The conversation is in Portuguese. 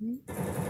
Uhum.